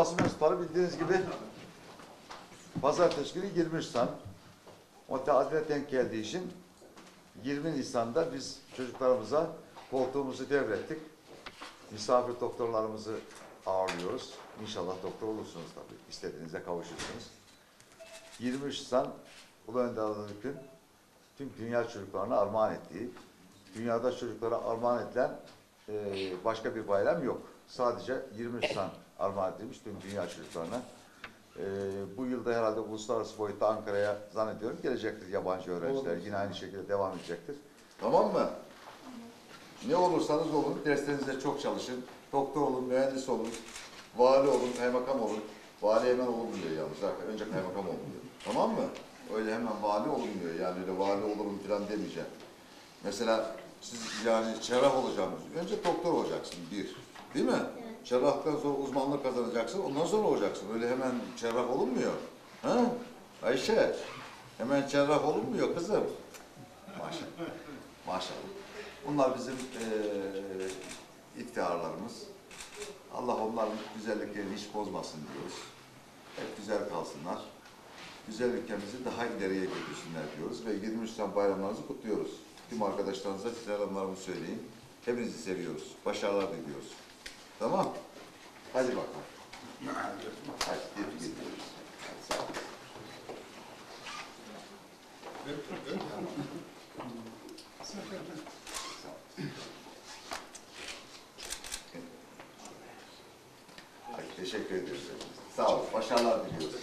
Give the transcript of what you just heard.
Basın mensupları bildiğiniz gibi pazartesi günü 23 Nisan o tatile denk geldiği için 20 Nisan'da biz çocuklarımıza koltuğumuzu devrettik. Misafir doktorlarımızı ağırlıyoruz. İnşallah doktor olursunuz tabii. İstediğinize kavuşursunuz. 23 Nisan Ulu Önder tüm dünya çocuklarına armağan ettiği, dünyada çocuklara armağan edilen e, başka bir bayram yok. Sadece 23 Nisan armağan edilmiş tüm dünya çocuklarına. E, bu yılda herhalde uluslararası boyutta Ankara'ya zannediyorum gelecektir yabancı öğrenciler. Yine aynı şekilde devam edecektir. Tamam mı? Ne olursanız olun, derslerinizde çok çalışın. Doktor olun, mühendis olun, vali olun, kaymakam olun. Vali hemen olunmuyor yalnız. arkadaşlar. Önce kaymakam olmuyor. Tamam mı? Öyle hemen vali olunmuyor. Yani öyle vali olurum falan demeyeceğim. Mesela siz yani cerrah olacaksınız. Önce doktor olacaksın bir. Değil mi? Cerrahlıktan sonra uzmanlık kazanacaksın. Ondan sonra olacaksın. Öyle hemen cerrah olunmuyor. Ha? Ayşe. Hemen cerrah olunmuyor kızım. Maşallah. Maşallah. Bunlar bizim eee iftiharlarımız. Allah onların güzelliklerini hiç bozmasın diyoruz. Hep güzel kalsınlar. Güzel ülkemizi daha ileriye götürsünler diyoruz ve 23 Nisan bayramlarınızı kutluyoruz. Tüm arkadaşlarınıza selamlarımı söyleyin. Hepinizi seviyoruz. Başarılar diliyoruz. Tamam? Hadi bakalım. Hadi tebrik teşekkür ediyoruz. Sağ olun. Başarılar diliyoruz.